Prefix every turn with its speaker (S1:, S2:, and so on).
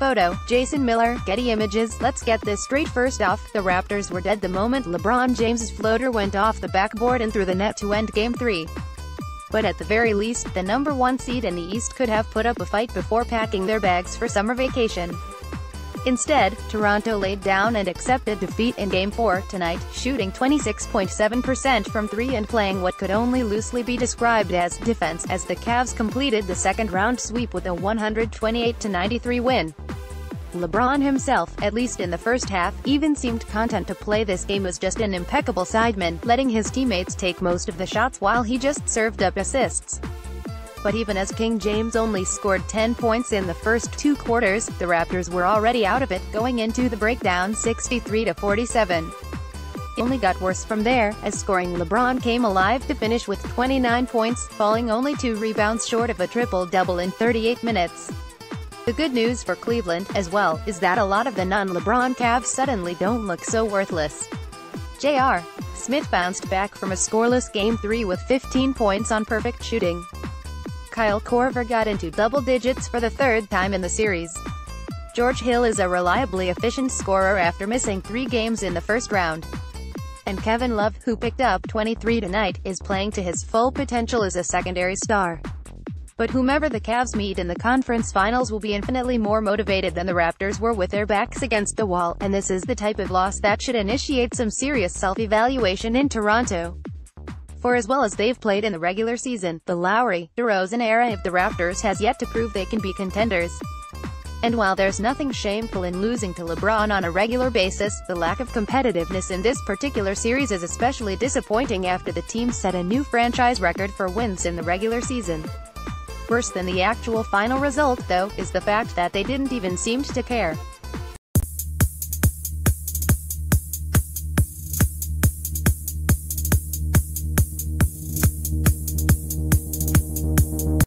S1: Photo, Jason Miller, Getty Images. Let's get this straight first off, the Raptors were dead the moment LeBron James's floater went off the backboard and through the net to end Game 3. But at the very least, the number one seed in the East could have put up a fight before packing their bags for summer vacation. Instead, Toronto laid down and accepted defeat in Game 4 tonight, shooting 26.7% from three and playing what could only loosely be described as defense, as the Cavs completed the second-round sweep with a 128-93 win. LeBron himself, at least in the first half, even seemed content to play this game as just an impeccable sideman, letting his teammates take most of the shots while he just served up assists. But even as King James only scored 10 points in the first two quarters, the Raptors were already out of it, going into the breakdown 63-47. It only got worse from there, as scoring LeBron came alive to finish with 29 points, falling only two rebounds short of a triple-double in 38 minutes. The good news for Cleveland, as well, is that a lot of the non-LeBron Cavs suddenly don't look so worthless. J.R. Smith bounced back from a scoreless Game 3 with 15 points on perfect shooting. Kyle Korver got into double digits for the third time in the series. George Hill is a reliably efficient scorer after missing three games in the first round. And Kevin Love, who picked up 23 tonight, is playing to his full potential as a secondary star. But whomever the Cavs meet in the conference finals will be infinitely more motivated than the Raptors were with their backs against the wall, and this is the type of loss that should initiate some serious self-evaluation in Toronto. For as well as they've played in the regular season, the Lowry, DeRozan era of the Raptors has yet to prove they can be contenders. And while there's nothing shameful in losing to LeBron on a regular basis, the lack of competitiveness in this particular series is especially disappointing after the team set a new franchise record for wins in the regular season. Worse than the actual final result, though, is the fact that they didn't even seem to care.